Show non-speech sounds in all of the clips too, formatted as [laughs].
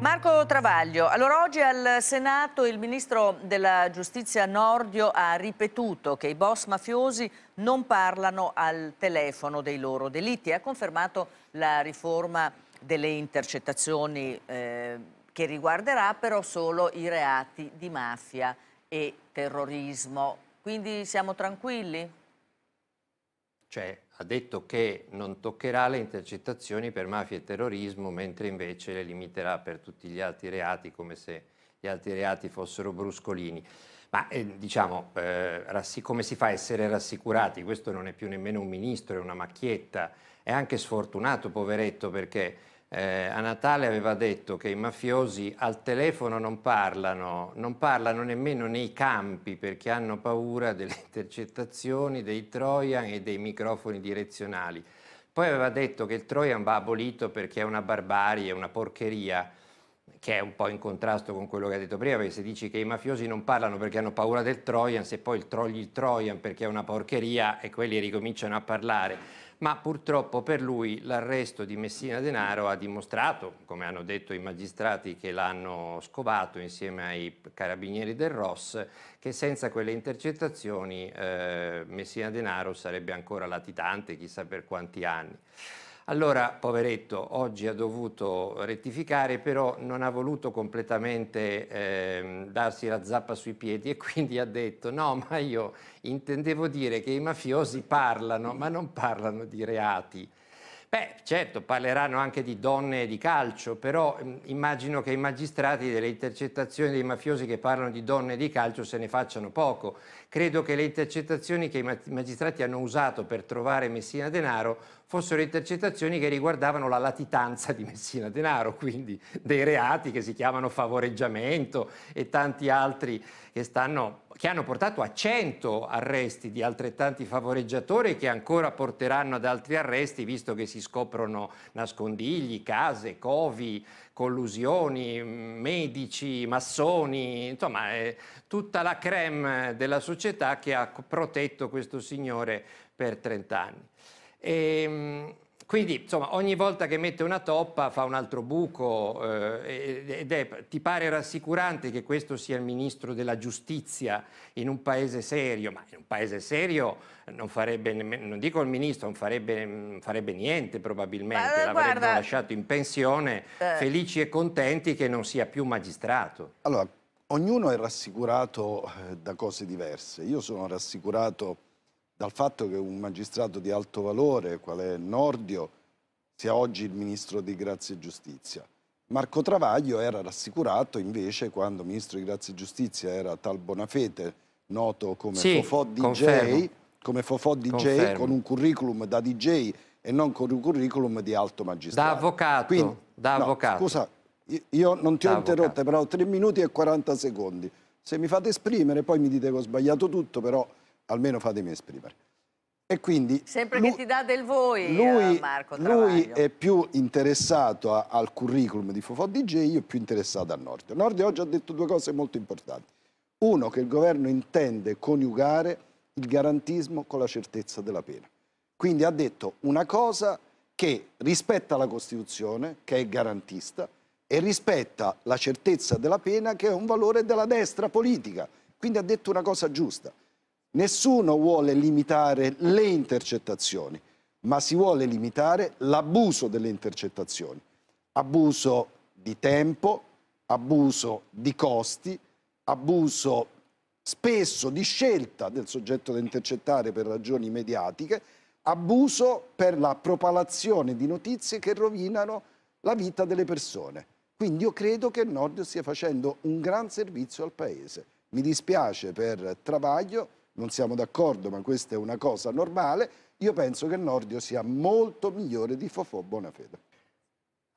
Marco Travaglio, allora oggi al Senato il ministro della giustizia Nordio ha ripetuto che i boss mafiosi non parlano al telefono dei loro delitti ha confermato la riforma delle intercettazioni eh, che riguarderà però solo i reati di mafia e terrorismo. Quindi siamo tranquilli? Cioè, ha detto che non toccherà le intercettazioni per mafia e terrorismo, mentre invece le limiterà per tutti gli altri reati, come se gli altri reati fossero bruscolini. Ma eh, diciamo, eh, come si fa a essere rassicurati? Questo non è più nemmeno un ministro, è una macchietta. È anche sfortunato, poveretto, perché eh, a Natale aveva detto che i mafiosi al telefono non parlano, non parlano nemmeno nei campi perché hanno paura [laughs] delle intercettazioni, dei Trojan e dei microfoni direzionali. Poi aveva detto che il Trojan va abolito perché è una barbarie, una porcheria, che è un po' in contrasto con quello che ha detto prima, perché se dici che i mafiosi non parlano perché hanno paura del Trojan, se poi togli il Trojan perché è una porcheria e quelli ricominciano a parlare ma purtroppo per lui l'arresto di Messina Denaro ha dimostrato, come hanno detto i magistrati che l'hanno scovato insieme ai carabinieri del Ross, che senza quelle intercettazioni eh, Messina Denaro sarebbe ancora latitante chissà per quanti anni. Allora, poveretto, oggi ha dovuto rettificare, però non ha voluto completamente eh, darsi la zappa sui piedi e [laughs] quindi ha detto no, ma io intendevo dire che i mafiosi parlano, ma non parlano di reati. Beh, certo, parleranno anche di donne e di calcio, però immagino che i magistrati delle intercettazioni dei mafiosi che parlano di donne e di calcio se ne facciano poco. Credo che le intercettazioni che i magistrati hanno usato per trovare Messina Denaro fossero intercettazioni che riguardavano la latitanza di Messina Denaro, quindi dei reati che si chiamano favoreggiamento e tanti altri che stanno che hanno portato a 100 arresti di altrettanti favoreggiatori che ancora porteranno ad altri arresti visto che si scoprono nascondigli, case, covi, collusioni, medici, massoni, insomma è tutta la creme della società che ha protetto questo signore per 30 anni. E, ehm, quindi insomma ogni volta che mette una toppa fa un altro buco eh, ed è, ti pare rassicurante che questo sia il ministro della giustizia in un paese serio, ma in un paese serio non farebbe, nemmeno, non dico il ministro, non farebbe, non farebbe niente probabilmente, l'avrebbero lasciato in pensione eh. felici e contenti che non sia più magistrato. Allora, ognuno è rassicurato eh, da cose diverse, io sono rassicurato dal fatto che un magistrato di alto valore, quale è Nordio, sia oggi il ministro di Grazia e Giustizia. Marco Travaglio era rassicurato invece quando ministro di Grazia e Giustizia era tal Bonafete, noto come sì, Fofò DJ, confermo. come Fofò DJ confermo. con un curriculum da DJ e non con un curriculum di alto magistrato. Da avvocato. Quindi, da no, avvocato. Scusa, io non ti ho interrotto, però 3 minuti e 40 secondi. Se mi fate esprimere, poi mi dite che ho sbagliato tutto, però almeno fatemi esprimere. E quindi Sempre lui, che ti dà del voi, lui, eh, Marco Lui è più interessato a, al curriculum di Fofò DJ, io più interessato a Nordio. Nordio oggi ha detto due cose molto importanti. Uno, che il governo intende coniugare il garantismo con la certezza della pena. Quindi ha detto una cosa che rispetta la Costituzione, che è garantista, e rispetta la certezza della pena, che è un valore della destra politica. Quindi ha detto una cosa giusta. Nessuno vuole limitare le intercettazioni, ma si vuole limitare l'abuso delle intercettazioni. Abuso di tempo, abuso di costi, abuso spesso di scelta del soggetto da intercettare per ragioni mediatiche, abuso per la propalazione di notizie che rovinano la vita delle persone. Quindi io credo che Nord stia facendo un gran servizio al Paese. Mi dispiace per Travaglio, non siamo d'accordo, ma questa è una cosa normale, io penso che Nordio sia molto migliore di Fofò Bonafede.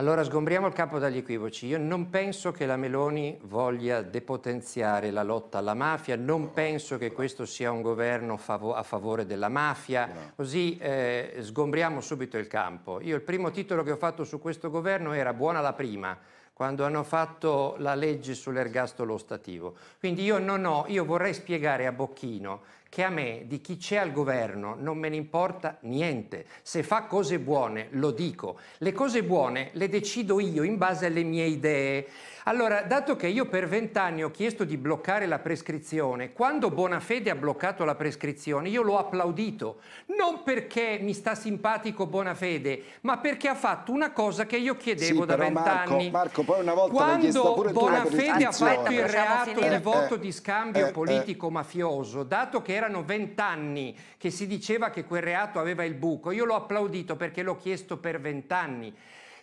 Allora sgombriamo il campo dagli equivoci. Io non penso che la Meloni voglia depotenziare la lotta alla mafia, non penso che questo sia un governo fav a favore della mafia, no. così eh, sgombriamo subito il campo. Io il primo titolo che ho fatto su questo governo era Buona la prima, quando hanno fatto la legge sull'ergastolo ostativo. Quindi io ho, io vorrei spiegare a Bocchino che a me, di chi c'è al governo, non me ne importa niente. Se fa cose buone, lo dico. Le cose buone le decido io in base alle mie idee. Allora, dato che io per vent'anni ho chiesto di bloccare la prescrizione, quando Bonafede ha bloccato la prescrizione io l'ho applaudito, non perché mi sta simpatico Bonafede, ma perché ha fatto una cosa che io chiedevo sì, da vent'anni. Marco, Marco, poi una volta quando Bonafede ha fatto il reato di voto Eh, di scambio eh, politico mafioso, dato che erano vent'anni che si diceva che quel reato aveva il buco, io l'ho applaudito perché l'ho chiesto per vent'anni.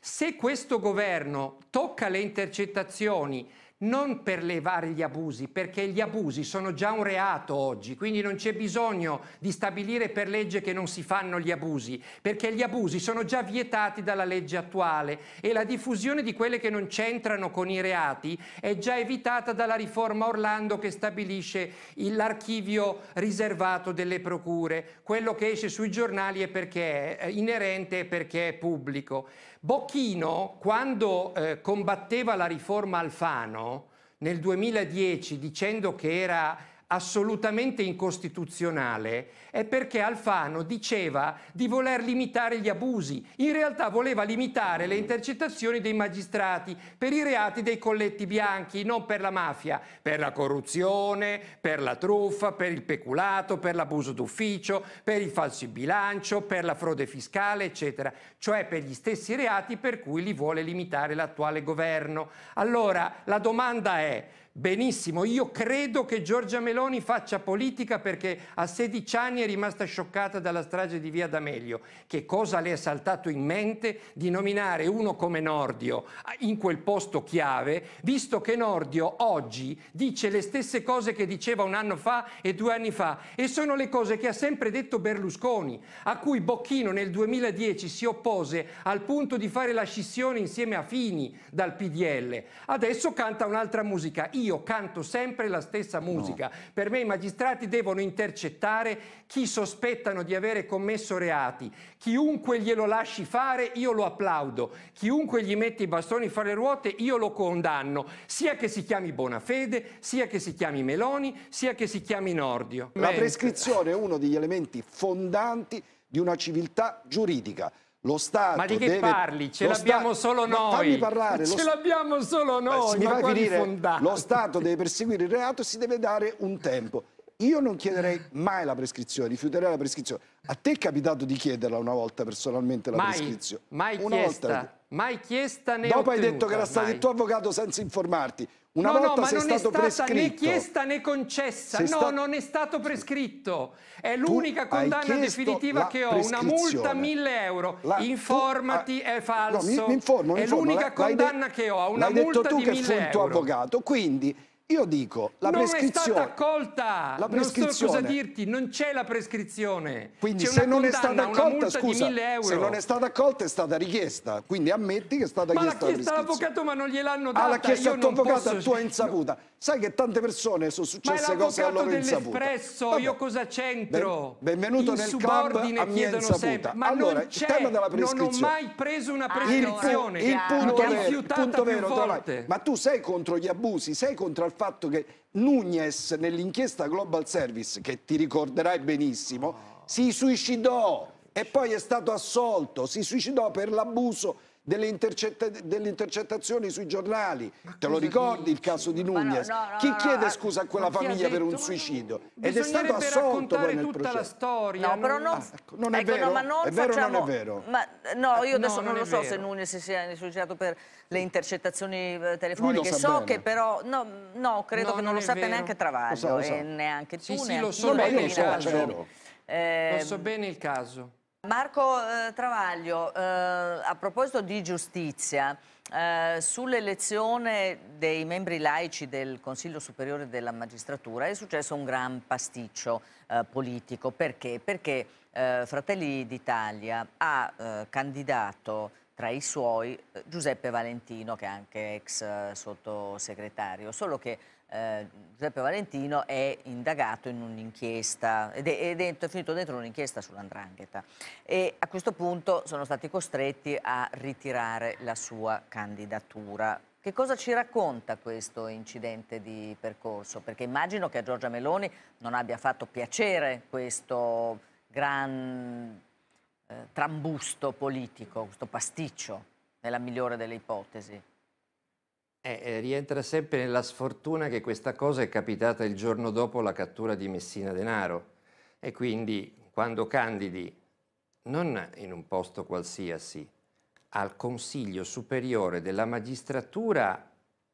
Se questo governo tocca le intercettazioni non per levare gli abusi, perché gli abusi sono già un reato oggi, quindi non c'è bisogno di stabilire per legge che non si fanno gli abusi, perché gli abusi sono già vietati dalla legge attuale e la diffusione di quelle che non c'entrano con i reati è già evitata dalla riforma Orlando che stabilisce il- l'archivio riservato delle procure. Quello che esce sui giornali è perché è inerente e perché è pubblico. Bocchino, quando eh, combatteva la riforma Alfano nel 2010 dicendo che era assolutamente incostituzionale, è perché Alfano diceva di voler limitare gli abusi. In realtà voleva limitare le intercettazioni dei magistrati per i reati dei colletti bianchi, non per la mafia, per la corruzione, per la truffa, per il peculato, per l'abuso d'ufficio, per il falso in bilancio, per la frode fiscale, eccetera. Cioè per gli stessi reati per cui li vuole limitare l'attuale governo. Allora, la domanda è Benissimo, io credo che Giorgia Meloni faccia politica perché a 16 anni è rimasta scioccata dalla strage di Via D'Amelio. Che cosa le è saltato in mente di nominare uno come Nordio in quel posto chiave, visto che Nordio oggi dice le stesse cose che diceva un anno fa e due anni fa e sono le cose che ha sempre detto Berlusconi, a cui Bocchino nel 2010 si oppose al punto di fare la scissione insieme a Fini dal PDL. Adesso canta un'altra musica. Io canto sempre la stessa musica. Per me i magistrati devono intercettare chi sospettano di avere commesso reati. Chiunque glielo lasci fare, io lo applaudo. Chiunque gli mette i bastoni fra le ruote, io lo condanno. Sia che si chiami Bonafede, sia che si chiami Meloni, sia che si chiami Nordio. La prescrizione è uno degli elementi fondanti di una civiltà giuridica. Lo Stato Ma di che deve- parli? Ce l'abbiamo Sta- solo Ma noi. Fammi parlare. Ce lo- l'abbiamo solo noi. ma fondati? lo Stato deve perseguire il reato e si deve dare un tempo. Io non chiederei mai la prescrizione, rifiuterei la prescrizione. A te è capitato di chiederla una volta personalmente la mai, prescrizione? mai Una chiesta, volta. mai chiesta né Dopo hai detto che era stato mai. il tuo avvocato senza informarti. Una no, volta no, ma sei non è stato stata né prescritto. chiesta né concessa. Sei no, sta- non è stato prescritto. È l'unica condanna definitiva che ho. Una multa. 1000 euro. La- tu- Informati, ah, è falso. No, mi, mi informo, mi è l'unica condanna che ho. Una L'hai detto multa tu di che 1000 fu il tuo euro. avvocato. Quindi io dico, la non è prescrizione... stata accolta. La Non so cosa prescrizione- dirti, non c'è la prescrizione. Quindi se non è condanna, accolta, scusa, di 1000 euro. se non è stata accolta è stata richiesta, quindi ammetti che è stata Ma l'ha chiesta la chiesta prescrizione. l'avvocato, ma non gliel'hanno data. Ah, l'ha chiesto Io al tuo non avvocato posso- a tua insaputa. Sai che tante persone sono Ma è successe cose a l'avvocato loro insaputa. dell'Espresso, Vabbè. io cosa c'entro? Ben- benvenuto In nel club a mia insaputa. sempre, ma Allora, non il c'è, tema della non ho prescrizione. mai preso una Il, prescrizione. il punto vero, il ma tu sei contro gli abusi, sei contro il fatto che Nunez nell'inchiesta Global Service, che ti ricorderai benissimo, si suicidò e poi è stato assolto, si suicidò per l'abuso delle, intercetta- delle intercettazioni sui giornali. Te lo ricordi il dici? caso di Nunez? no, no, Chi no, chiede no, scusa a quella famiglia per un suicidio? Ed è stato assolto poi nel tutta la processo. storia. No, però non, Ah, ecco, non è ecco, vero? no, ma non È vero o non è facciamo, vero? Ma, no, io No, adesso non, non lo so vero. se Nunes si sia risultato per le intercettazioni eh, telefoniche. So bene. che però, no, no credo No, che non, non lo sappia neanche Travaglio e neanche tu. Sì, sì, lo so io lo il so, certo. Eh, Lo so bene il caso. Marco eh, Travaglio, eh, a proposito di giustizia, eh, sull'elezione dei membri laici del Consiglio Superiore della Magistratura è successo un gran pasticcio eh, politico. Perché? Perché eh, Fratelli d'Italia ha eh, candidato tra i suoi Giuseppe Valentino, che è anche ex sottosegretario, solo che eh, Giuseppe Valentino è indagato in un'inchiesta ed è, è finito dentro un'inchiesta sull'andrangheta e a questo punto sono stati costretti a ritirare la sua candidatura Che cosa ci racconta questo incidente di percorso? Perché immagino che a Giorgia Meloni non abbia fatto piacere questo gran eh, trambusto politico, questo pasticcio, nella migliore delle ipotesi. Eh, eh, rientra sempre nella sfortuna che questa cosa è capitata il giorno dopo la cattura di Messina Denaro e quindi quando candidi non in un posto qualsiasi, al Consiglio Superiore della Magistratura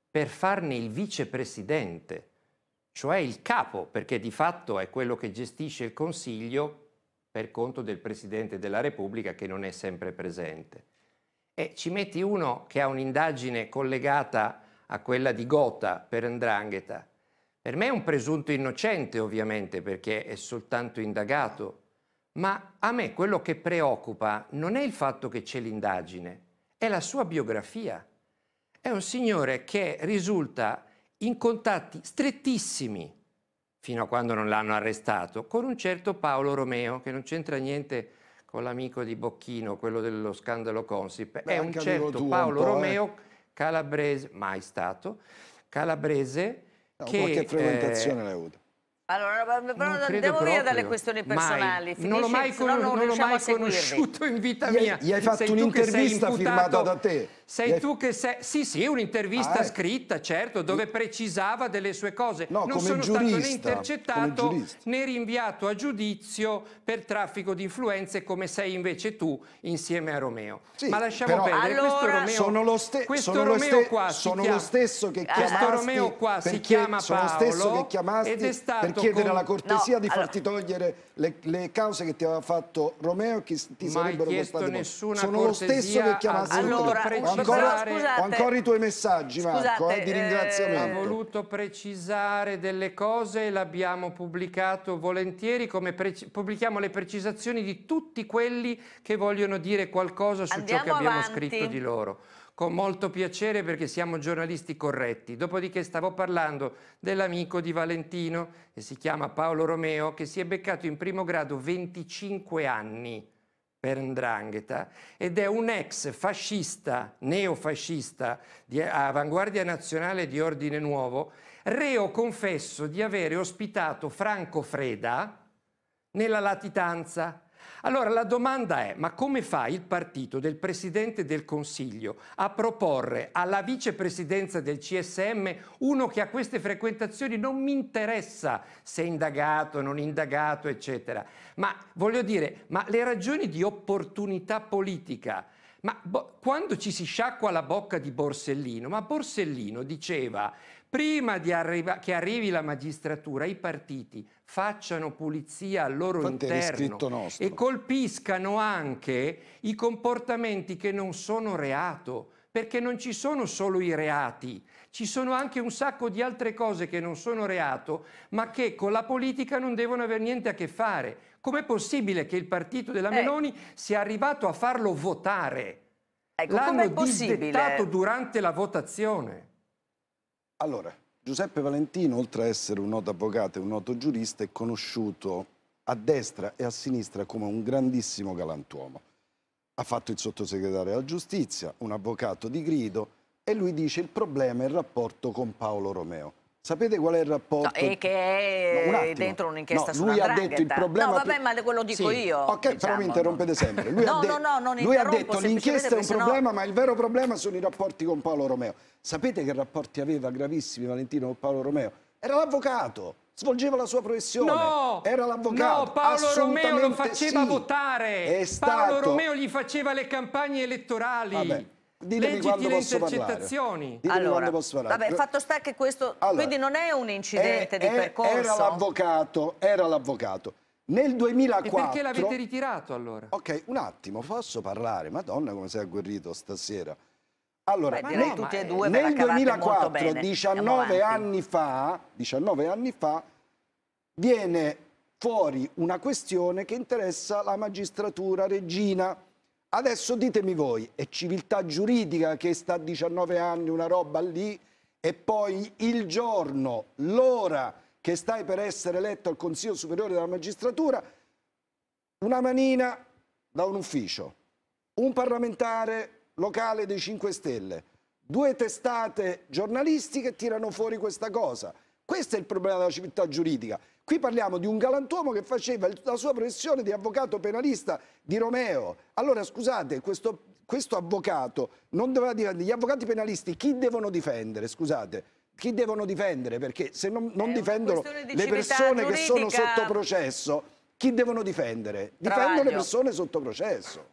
per farne il vicepresidente, cioè il capo, perché di fatto è quello che gestisce il Consiglio per conto del Presidente della Repubblica che non è sempre presente. E ci metti uno che ha un'indagine collegata a quella di Gota per Andrangheta. Per me è un presunto innocente ovviamente perché è soltanto indagato, ma a me quello che preoccupa non è il fatto che c'è l'indagine, è la sua biografia. È un signore che risulta in contatti strettissimi, fino a quando non l'hanno arrestato, con un certo Paolo Romeo, che non c'entra niente con l'amico di Bocchino, quello dello scandalo Consip. Beh, è un certo Paolo un Romeo, eh. calabrese, mai stato, calabrese, no, che... Qualche frequentazione eh, l'hai avuta. Allora, però devo via dalle questioni personali. Mai. non l'ho mai, con... non non mai conosciuto in vita mia. Gli hai fatto un'intervista firmata da te. Sei tu che sei... Sì, sì, un'intervista ah, scritta, certo, dove precisava delle sue cose. No, non sono giurista, stato né intercettato né rinviato a giudizio per traffico di influenze come sei invece tu insieme a Romeo. Sì, Ma lasciamo però, perdere, allora, questo Romeo, sono lo, ste questo sono Romeo lo qua sono chiama, lo stesso che chiamasti questo Romeo qua si chiama Paolo sono lo stesso che chiamasti ed è stato per chiedere con... la cortesia no, di allora... farti togliere le, le, cause che ti aveva fatto Romeo che ti sarebbero costate nessuna sono lo stesso che chiamasti allora, ancora, ho ancora i tuoi messaggi Scusate, Marco eh, di ringraziamento ha voluto precisare delle cose e l'abbiamo pubblicato volentieri come pubblichiamo le precisazioni di tutti quelli che vogliono dire qualcosa su Andiamo ciò che abbiamo avanti. scritto di loro con molto piacere perché siamo giornalisti corretti. Dopodiché stavo parlando dell'amico di Valentino, che si chiama Paolo Romeo, che si è beccato in primo grado 25 anni per Ndrangheta ed è un ex fascista, neofascista di avanguardia nazionale di ordine nuovo, reo confesso di avere ospitato Franco Freda nella latitanza allora la domanda è, ma come fa il partito del Presidente del Consiglio a proporre alla vicepresidenza del CSM uno che ha queste frequentazioni non mi interessa se è indagato, non indagato, eccetera. Ma voglio dire, ma le ragioni di opportunità politica ma quando ci si sciacqua la bocca di Borsellino, ma Borsellino diceva prima arriva, che arrivi la magistratura, i partiti facciano pulizia al loro Infatti interno e colpiscano anche i comportamenti che non sono reato, perché non ci sono solo i reati, ci sono anche un sacco di altre cose che non sono reato, ma che con la politica non devono avere niente a che fare. Com'è possibile che il partito della eh. Meloni sia arrivato a farlo votare? Ecco, L'hanno disdettato durante la votazione. Allora, Giuseppe Valentino, oltre a essere un noto avvocato e un noto giurista, è conosciuto a destra e a sinistra come un grandissimo galantuomo. Ha fatto il sottosegretario alla giustizia, un avvocato di grido, e lui dice il problema è il rapporto con Paolo Romeo. Sapete qual è il rapporto? No, e che è no, dentro un'inchiesta no, lui ha detto il problema... No, vabbè, ma quello dico sì. io. Ok, diciamo, però mi interrompete sempre. Lui no, ha, de... no, no, non lui ha detto l'inchiesta è un problema, sennò... ma il vero problema sono i rapporti con Paolo Romeo. Sapete che rapporti aveva gravissimi Valentino con Paolo Romeo? Era l'avvocato svolgeva la sua professione. No, era l'avvocato. No, Paolo Romeo lo faceva sì. votare. È stato... Paolo Romeo gli faceva le campagne elettorali. Vabbè. Ditemi Leggiti le intercettazioni. Ditemi allora, posso parlare. Vabbè, fatto sta che questo allora, quindi non è un incidente è, di è, percorso. Era l'avvocato, era l'avvocato. Nel 2004... E perché l'avete ritirato allora? Ok, un attimo, posso parlare? Madonna come sei agguerrito stasera. Allora, Beh, nel, tutti e due nel 2004, bene. 19 anni, fa, 19 anni fa, viene fuori una questione che interessa la magistratura regina Adesso ditemi voi, è civiltà giuridica che sta a 19 anni una roba lì e poi il giorno, l'ora che stai per essere eletto al Consiglio Superiore della Magistratura, una manina da un ufficio, un parlamentare locale dei 5 Stelle, due testate giornalistiche tirano fuori questa cosa. Questo è il problema della civiltà giuridica. Qui parliamo di un galantuomo che faceva la sua professione di avvocato penalista di Romeo. Allora scusate, questo, questo avvocato non doveva difendere. Gli avvocati penalisti chi devono difendere? Scusate. Chi devono difendere? Perché se non, non difendono di le persone che sono sotto processo, chi devono difendere? Difendono Travaglio. le persone sotto processo.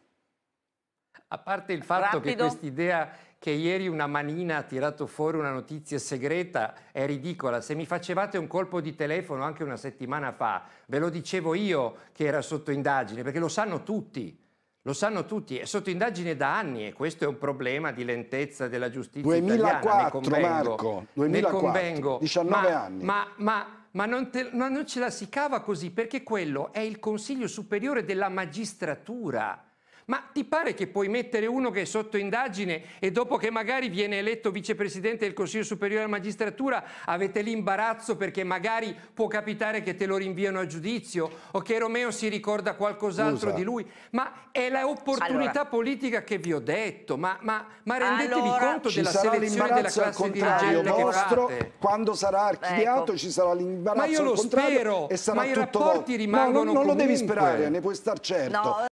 A parte il fatto che Rapido. quest'idea che ieri una manina ha tirato fuori una notizia segreta è ridicola. Se mi facevate un colpo di telefono anche una settimana fa, ve lo dicevo io che era sotto indagine, perché lo sanno tutti. Lo sanno tutti, è sotto indagine da anni e questo è un problema di lentezza della giustizia 2004, italiana. Ne convengo, Marco, 2004, ne convengo. 19 ma, anni. Ma, ma- ma non, te- ma non ce la si cava così perché quello è il Consiglio Superiore della Magistratura. Ma ti pare che puoi mettere uno che è sotto indagine e dopo che magari viene eletto vicepresidente del Consiglio Superiore della Magistratura avete l'imbarazzo perché magari può capitare che te lo rinviano a giudizio o che Romeo si ricorda qualcos'altro di lui? Ma è l'opportunità Allora. politica che vi ho detto, ma, ma- ma rendetevi Allora- conto della selezione della classe contrario dirigente che fate. quando sarà archiviato Ecco. ci sarà l'imbarazzo Ma io lo contrario spero, e sarà ma i rapporti vostro. rimangono no, non, non lo devi sperare, ne puoi star certo. No,